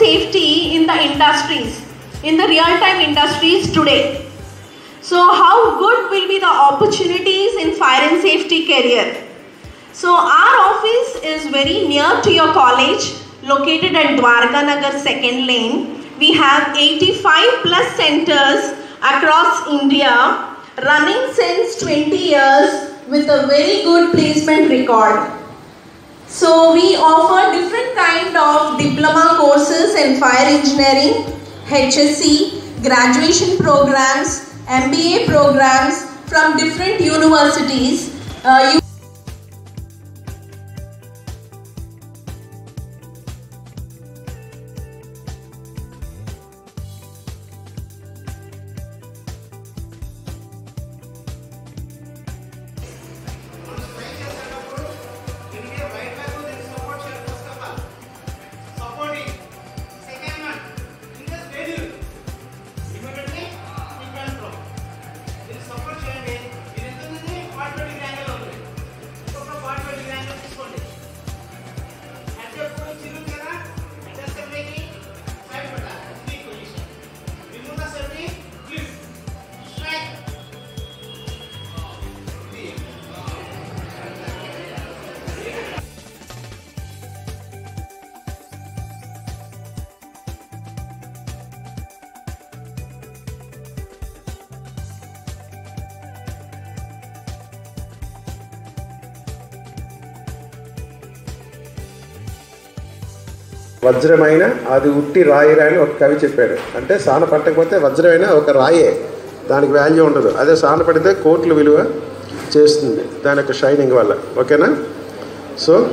safety in the industries, in the real-time industries today. So how good will be the opportunities in fire and safety career? So our office is very near to your college, located at Dwarka Nagar second lane. We have 85 plus centers across India, running since 20 years with a very good placement record. So we offer different kind of diploma courses in fire engineering, HSE, graduation programs, MBA programs from different universities. Uh, వజ్రమైన అది ఉట్టి రాయిరా అని ఒక కవి చెప్పాడు. అంటే సాన పట్టకపోతే వజ్రమైన ఒక రాయే దానికి వాల్యూ ఉండదు. అదే సాన పడితే కోట్లు విలువ చేస్తుంది దాని యొక్క షైనింగ్ వల్ల. ఓకేనా? సో